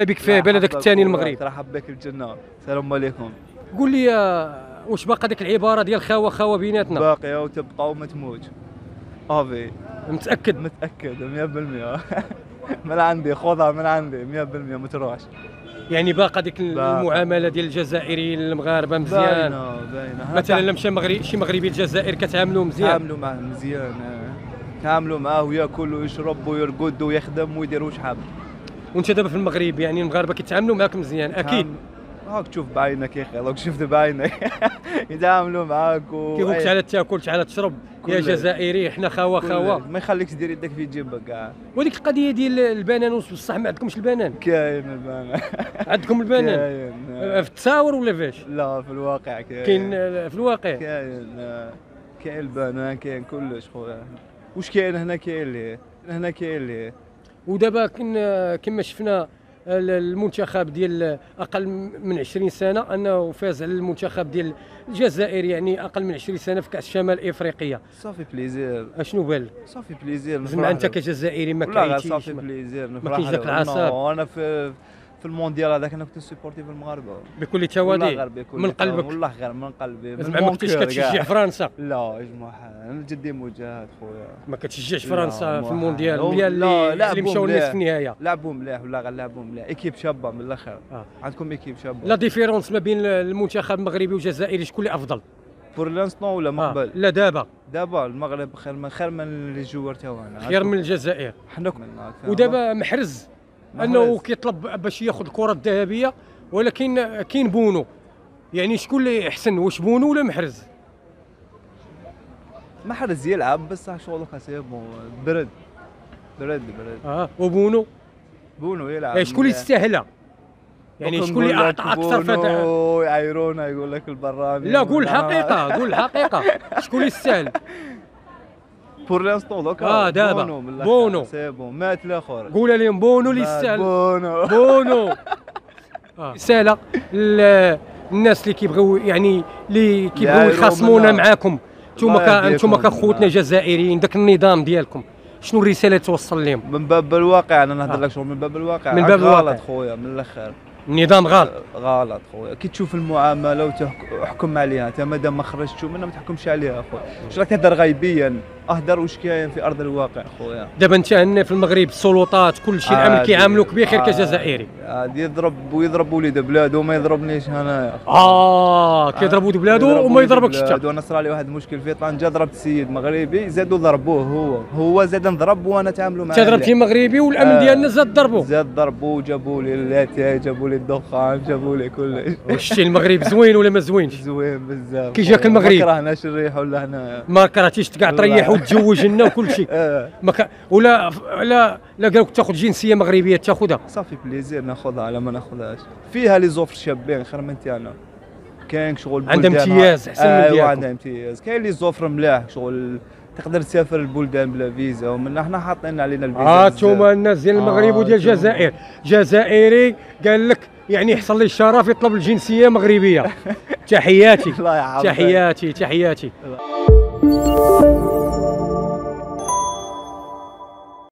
بك في بلدك الثاني المغرب. ترحب بك الجنة. السلام عليكم. قول لي آه، واش باقا ديك العبارة ديال خاوة خاوة بيناتنا؟ باقية وتبقى وما تموت افي متأكد متأكد 100% من عندي خذها من عندي 100% ما تروحش. يعني باقا ديك. المعاملة ديال الجزائريين المغاربة مزيان؟ باينة باينة. مثلا لما مشى مغربي شي مغربي الجزائر كتعاملوا مزيان؟ تعاملوا معاه مزيان آه. تعاملوا معاه وياكل ويشرب ويرقد ويخدم ويدير واش حاب وانت دابا في المغرب يعني المغاربة كيتعاملوا معاك مزيان أكيد. هاك تشوف بعينك يا أخي هاك شفت بعينك. يتعاملوا معاك و كيقول لك أي- تعال تاكل تعال تشرب. يا جزائري حنا خاوه كل- خاوه ما يخليكش دير يدك في جيبك كاع. وديك القضية ديال البنان بصح ما عندكمش البنان؟ كاين البنان. عندكم البنان؟ كاين. في التصاور ولا فاش؟ لا في الواقع كاين. كاين في الواقع. كاين كاين البنان كاين كلش خويا. واش كاين هنا كاين ليه؟ هنا كاين ليه؟ ودابا كنا كما شفنا ال- المنتخب ديال أقل من 20 سنة أنه فاز على المنتخب ديال الجزائر يعني أقل من 20 سنة في كأس شمال إفريقيا. صافي بليزير أشنو بال؟ صافي بليزير زعما أنت كجزائري ما كرهتيش صافي بليزير ما كاينش. العصاب. نو، أنا في في المونديال هذاك أنا كنت سيبورتي في المغاربه بكل تواضع من. قلبك. والله غير من قلبي. من زعما ما مونكور كتشجع. فرنسا. لا يا جماعة أنا جدي مجاهد خويا. ما كتشجعش فرنسا في المونديال لا، مليان لا، اللي لا، اللي مشاو الناس. في النهاية. لعبوا مليح ولا غير لعبوا مليح. équipe شابة من الآخر آه. عندكم équipe شابة. la différence ما بين المنتخب المغربي والجزائري شكون اللي أفضل؟ pour l'instant ولا من آه. قبل لا دابا. دابا المغرب خير من خير من les joueurs تاعنا خير من الجزائر. حنا ودابا محرز. أنه كيطلب باش ياخذ الكرة الذهبية ولكن كاين بونو. يعني شكون اللي أحسن واش بونو ولا محرز؟ محرز يلعب بس شغل خاسيبو برد. برد برد. آه وبونو؟ بونو يلعب. إيه، شكون اللي يستاهلها؟ يعني شكون اللي اعطى أكثر فدا بونو يعايرونا يقول لك البراني لا قول الحقيقة قول الحقيقة. شكون اللي يستاهل؟ pour l'instant دوكا آه، دابا. بونو. c'est bon. من الآخر قول لهم بونو اللي يستاهل. بونو. بونو. آه. رساله ل- الناس اللي كيبغيو يعني اللي كيبغيو يخاصمونا. معاكم. نتوما الله كا نتوما يهديكم. كخوتنا جزائريين داك النظام ديالكم. شنو الرسالة اللي توصل لهم؟ من باب الواقع أنا نهضر آه. لك شغل. من باب الواقع. من باب الواقع. غلط خويا من الآخر النظام غلط. غلط خويا. كي تشوف المعاملة وتحكم عليها انت مادام ما خرجتش منها ما تحكمش عليها خويا. اش راك تهدر غيبيا؟ أهدر واش كاين في أرض الواقع خويا دابا أنت هنا في المغرب السلطات كل شيء الامن عادي. كيعاملوك بخير آه، كجزائري. عادي يضرب ويضرب وليد بلادو وما يضربنيش انايا آه كيضربوا بلادو يضرب وما وليد يضربكش بلادو. انت أنا صرا لي واحد المشكل في طنجة ضربت سيد مغربي زادوا ضربوه هو. هو زاد نضرب وأنا تعاملوا معاه أنت ضربتي مغربي والأمن آه. ديالنا زاد ضربوا زاد ضربوا جابوا لي اللاتاي جابوا لي الدخان جابوا لي كل وشتي المغرب زوين ولا ما زوينش؟ زوين بزاف. كي جاك المغرب؟ ما كرهناش الريح ولا هنا. ما كرهتيش تقع لا. تريح وتزوج لنا وكل شيء. آه. ما ك... ولا لا لا قالوا تاخذ جنسية مغربية تاخذها. avec plaisir ناخذها على ما ناخذهاش فيها les offres شابين خير من تاعنا كاين شغل عندها امتياز أحسن من ديالكم. عندها امتياز كاين les offres ملاح شغل تقدر تسافر البلدان بلا فيزا ومن حنا حاطين علينا الفيزا آه. انتوما الناس ديال المغرب آه، وديال. الجزائر جزائري قال لك يعني يحصل لي الشرف يطلب الجنسية مغربية. تحياتي. تحياتي تحياتي.